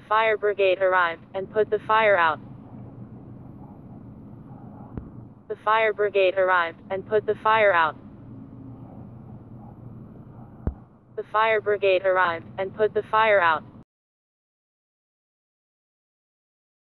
The fire brigade arrived and put the fire out. The fire brigade arrived and put the fire out. The fire brigade arrived and put the fire out.